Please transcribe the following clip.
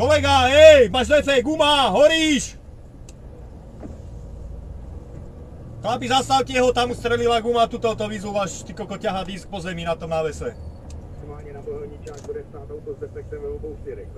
Kolega, hej, máš lecej, guma, horíš! Chlapi, zastavte ho, tam strelila guma, tuto to vyzúvaš, ty koko ťaha disk po zemi na tom návese. Normálně na bude stát auto s defektem ve obou směrech.